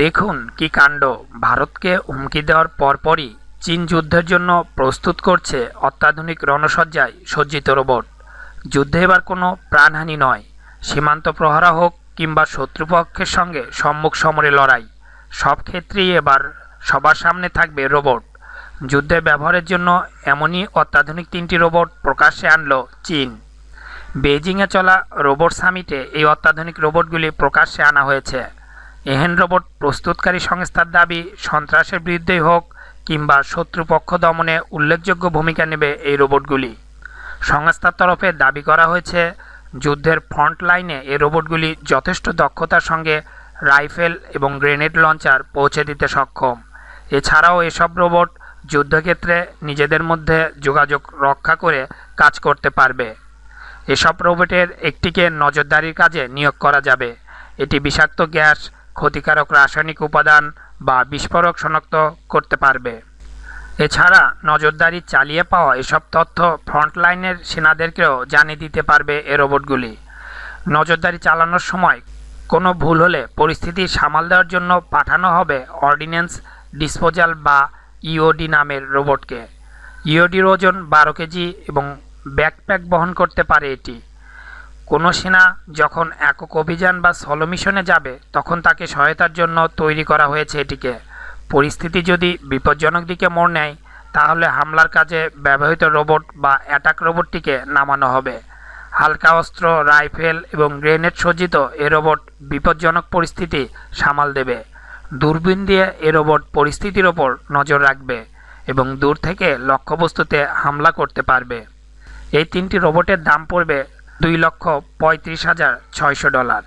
দেখুন কি কাণ্ড। ভারতকে হুমকি দেওয়ার পরপরই চীন যুদ্ধের জন্য প্রস্তুত করছে অত্যাধুনিক রণসজ্জায় সজ্জিত রোবট। যুদ্ধে এবার কোনো প্রাণহানি নয়। সীমান্ত প্রহরা হোক কিংবা শত্রুপক্ষের সঙ্গে সম্মুখ সমরে লড়াই, সব ক্ষেত্রেই এবার সবার সামনে থাকবে রোবট। যুদ্ধে ব্যবহারের জন্য এমনই অত্যাধুনিক তিনটি রোবট প্রকাশ্যে আনলো চীন। বেইজিংয়ে চলা রোবট সামিটে এই অত্যাধুনিক রোবটগুলি প্রকাশ্যে আনা হয়েছে। এহেন রোবট প্রস্তুতকারী সংস্থার দাবি, সন্ত্রাসের বিরুদ্ধেই হোক কিংবা শত্রুপক্ষ দমনে উল্লেখযোগ্য ভূমিকা নেবে এই রোবটগুলি। সংস্থার তরফে দাবি করা হয়েছে, যুদ্ধের ফ্রন্ট লাইনে এই রোবটগুলি যথেষ্ট দক্ষতার সঙ্গে রাইফেল এবং গ্রেনেড লঞ্চার পৌঁছে দিতে সক্ষম। এছাড়াও এসব রোবট যুদ্ধক্ষেত্রে নিজেদের মধ্যে যোগাযোগ রক্ষা করে কাজ করতে পারবে। এসব রোবটের একটিকে নজরদারির কাজে নিয়োগ করা যাবে। এটি বিষাক্ত গ্যাস, ক্ষতিকারক রাসায়নিক উপাদান বা বিস্ফোরক শনাক্ত করতে পারবে। এছাড়া নজরদারি চালিয়ে পাওয়া এসব তথ্য ফ্রন্টলাইনের সেনাদেরকেও জানিয়ে দিতে পারবে এ রোবটগুলি। নজরদারি চালানোর সময় কোনো ভুল হলে পরিস্থিতি সামাল দেওয়ার জন্য পাঠানো হবে অর্ডিন্যান্স ডিসপোজাল বা ইওডি নামের রোবটকে। ইওডির ওজন বারো কেজি এবং ব্যাকপ্যাক বহন করতে পারে এটি। কোনো সেনা যখন একক অভিযান বা সলো মিশনে যাবে, তখন তাকে সহায়তার জন্য তৈরি করা হয়েছে এটিকে। পরিস্থিতি যদি বিপজ্জনক দিকে মোড় নেয়, তাহলে হামলার কাজে ব্যবহৃত রোবট বা অ্যাটাক রোবটটিকে নামানো হবে। হালকা অস্ত্র, রাইফেল এবং গ্রেনেড সজ্জিত এ রোবট বিপজ্জনক পরিস্থিতি সামাল দেবে। দূরবীন দিয়ে এ রোবট পরিস্থিতির ওপর নজর রাখবে এবং দূর থেকে লক্ষ্যবস্তুতে হামলা করতে পারবে। এই তিনটি রোবটের দাম পড়বে দুই লক্ষ পঁয়ত্রিশ হাজার ছয়শো ডলার।